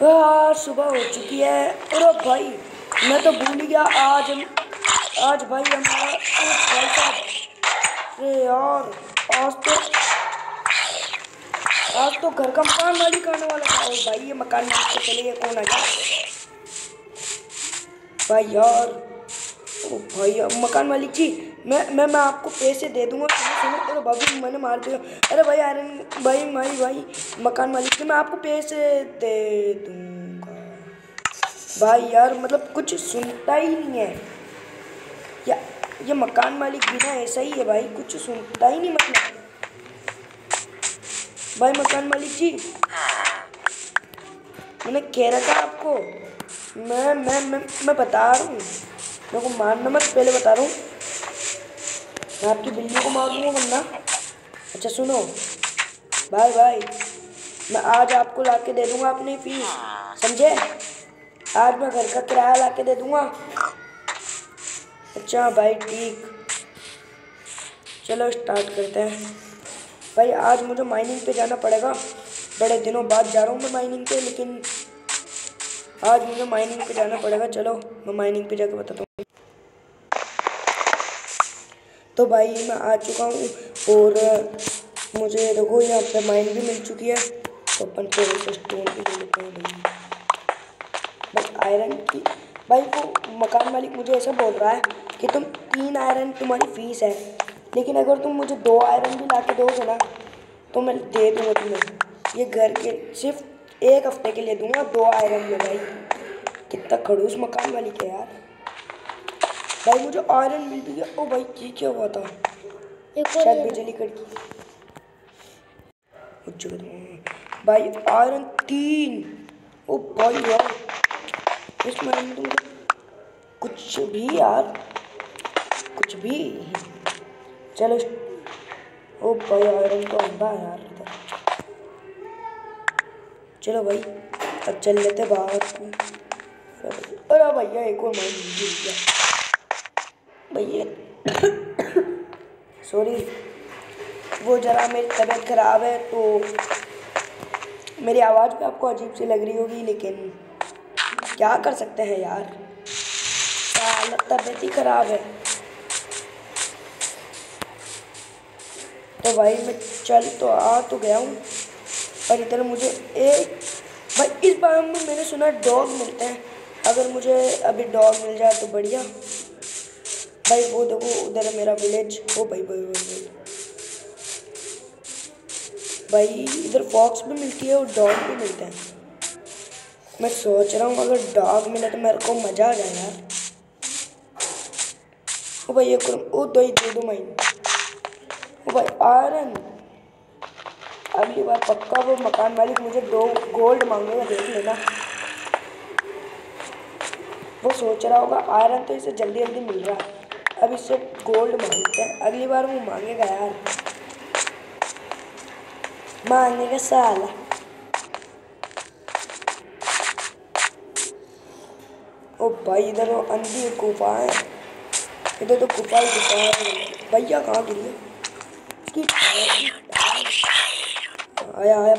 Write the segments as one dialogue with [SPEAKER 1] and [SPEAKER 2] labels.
[SPEAKER 1] सुबह हो चुकी है। अरे भाई, मैं तो भूल गया। आज आज भाई हमारा अरे यार, आज तो आज तो घर का मकान मालिक आने वाला था। और भाई, ये मकान मालिक से चले गए, कौन आ गया? भाई यार, ओ भाई मकान मालिक जी मैं मैं मैं आपको पैसे दे दूँगा, सुनो अरे भाभी मैंने मार दिया। अरे भाई, आयरन, भाई भाई भाई, मकान मालिक जी मैं आपको पैसे दे दूँगा। भाई यार मतलब कुछ सुनता ही नहीं है। या, ये मकान मालिक भी ना ऐसा ही है भाई, कुछ सुनता ही नहीं मतलब। भाई, मकान मालिक जी, मैंने कह रहा था आपको, मैं मैं मैं मैं बता रहा हूँ। मेरे को मारना मत, पहले बता रहा हूँ। मैं आपकी बिल्ली को मार दूँगा वरना। अच्छा सुनो। भाई भाई मैं आज आपको ला के दे दूँगा अपनी फ़ीस, समझे? आज मैं घर का किराया ला के दे दूँगा। अच्छा भाई, ठीक। चलो स्टार्ट करते हैं। भाई, आज मुझे माइनिंग पे जाना पड़ेगा। बड़े दिनों बाद जा रहा हूँ मैं माइनिंग पे, लेकिन आज मुझे माइनिंग पे जाना पड़ेगा। चलो, मैं माइनिंग पे जाकर बताता हूँ। तो भाई मैं आ चुका हूँ और मुझे देखो यहाँ पे माइन भी मिल चुकी है। तो अपन पे स्टोन भी ले लेते हैं। भाई भाई आयरन की। भाई वो मकान मालिक मुझे ऐसा बोल रहा है कि तुम तीन आयरन तुम्हारी फ़ीस है। लेकिन अगर तुम मुझे दो आयरन भी ला के दोगे ना तो मैं दे दूँगा तुम्हें। ये घर के सिर्फ़ एक हफ़्ते के लिए दूँगा, दो आयरन में भाई। कितना खड़ूस मकान वाली के यार। भाई मुझे आयरन मिल भी गया ओ भाई ये क्या हुआ था? शायद बिजली कड़की भाई आयरन तीन। ओ भाई यार। इस महीने तो कुछ भी यार। कुछ भी। चलो। ओ भाई आयरन तो अंधा यार चलो भाई अब चल लेते बाहर। अरे भैया एक और गया। भैया। सॉरी वो ज़रा मेरी तबीयत ख़राब है तो मेरी आवाज़ भी आपको अजीब सी लग रही होगी, लेकिन क्या कर सकते हैं यार? तबीयत ही ख़राब है। तो भाई मैं चल तो आ तो गया हूँ और इधर मुझे एक भाई, इस बार में मैंने सुना डॉग मिलते हैं। अगर मुझे अभी डॉग मिल जाए तो बढ़िया। भाई, वो देखो, उधर है मेरा विलेज ओ भाई भाई भाई भाई। भाई, इधर फॉक्स भी मिलती है और डॉग भी मिलते हैं। मैं सोच रहा हूँ, अगर डॉग मिले तो मेरे को मज़ा आ जाए यार। ओ भाई ये ओ, दो ही, दे, दो माइन ओ भाई आयरन अगली बार पक्का वो मकान मालिक मुझे दो गोल्ड मांगेगा, देख लेना। वो सोच रहा होगा आयरन तो इसे जल्दी जल्दी मिल रहा है। अब इससे गोल्ड मांगते हैं। अगली बार वो मांगेगा यार। मांगेगा साला। ओ भाई, इधर वो अंधी गुफा है। इधर तो गुफा ही गुफा है। भैया कहाँ गिरी है? आया आया।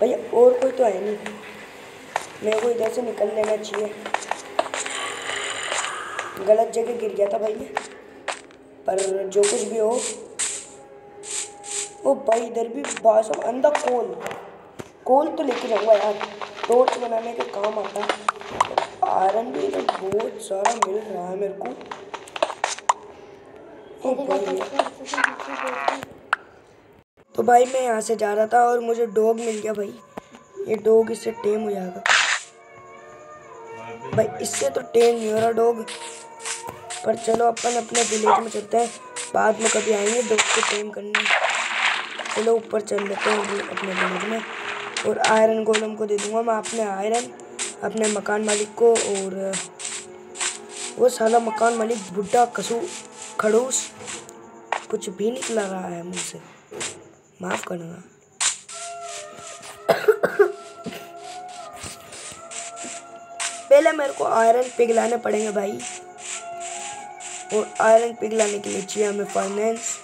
[SPEAKER 1] भैया, और कोई तो है नहीं। मेरे को इधर से निकल लेना चाहिए। गलत जगह गिर गया था भाई मैं पर जो कुछ भी हो ओ भाई इधर भी बास अंदर कोल कोल तो लेके जाऊँगा यार। टोर्च बनाने के काम आता है। आयरन भी इधर बहुत सारा मिल रहा है मेरे को। भाई तो भाई मैं यहाँ से जा रहा था और मुझे डॉग मिल गया भाई। ये डॉग इससे टेम हो जाएगा। भाई इससे तो टेम नहीं हो रहा डॉग पर चलो, अपन अपने विलेज में चलते हैं। बाद में कभी आएँगे डॉग को टेम करने। चलो, ऊपर चल लेते हैं अपने विलेज में। और आयरन गोलम को दे दूँगा मैं अपने आयरन अपने मकान मालिक को। और, वो साला मकान मालिक बुढ़ा कसू खड़ूस, कुछ भी निकला रहा है मुझसे। माफ़ करना। पहले मेरे को आयरन पिघलाने पड़ेंगे भाई। और आयरन पिघलाने के लिए चाहिए हमें फाइनेंस